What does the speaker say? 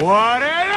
What is